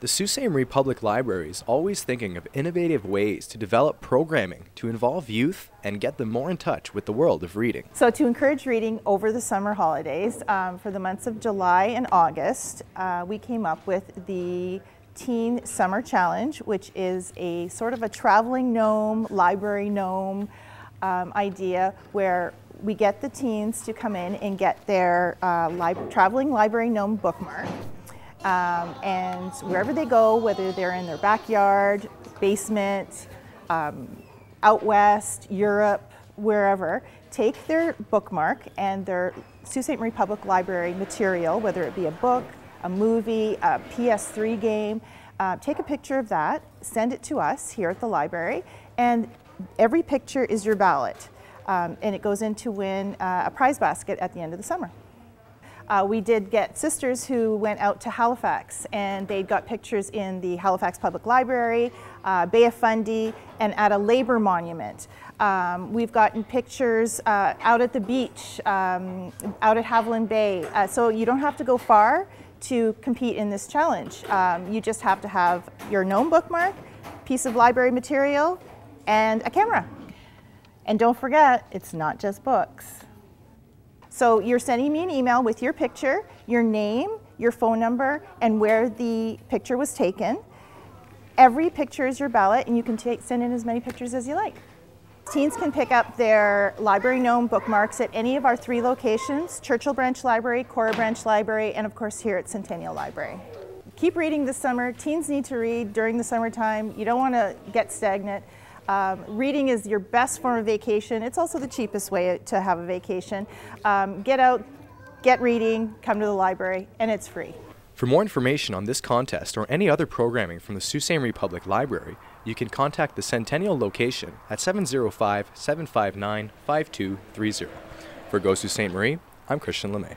The Sault Public Library is always thinking of innovative ways to develop programming to involve youth and get them more in touch with the world of reading. So to encourage reading over the summer holidays, um, for the months of July and August, uh, we came up with the Teen Summer Challenge, which is a sort of a traveling gnome, library gnome um, idea where we get the teens to come in and get their uh, li traveling library gnome bookmark. Um, and wherever they go, whether they're in their backyard, basement, um, out west, Europe, wherever, take their bookmark and their Sault Ste. Marie Public Library material, whether it be a book, a movie, a PS3 game, uh, take a picture of that, send it to us here at the library, and every picture is your ballot. Um, and it goes in to win uh, a prize basket at the end of the summer. Uh, we did get sisters who went out to Halifax and they got pictures in the Halifax Public Library, uh, Bay of Fundy, and at a labor monument. Um, we've gotten pictures uh, out at the beach, um, out at Haviland Bay. Uh, so you don't have to go far to compete in this challenge. Um, you just have to have your gnome bookmark, piece of library material, and a camera. And don't forget, it's not just books. So you're sending me an email with your picture, your name, your phone number, and where the picture was taken. Every picture is your ballot, and you can take, send in as many pictures as you like. Teens can pick up their Library Gnome bookmarks at any of our three locations, Churchill Branch Library, Korah Branch Library, and of course here at Centennial Library. Keep reading this summer. Teens need to read during the summertime. You don't want to get stagnant. Um, reading is your best form of vacation. It's also the cheapest way to have a vacation. Um, get out, get reading, come to the library, and it's free. For more information on this contest or any other programming from the Sault Ste. Marie Public Library, you can contact the Centennial location at 705 759 5230. For Go Sault Ste. Marie, I'm Christian LeMay.